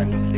They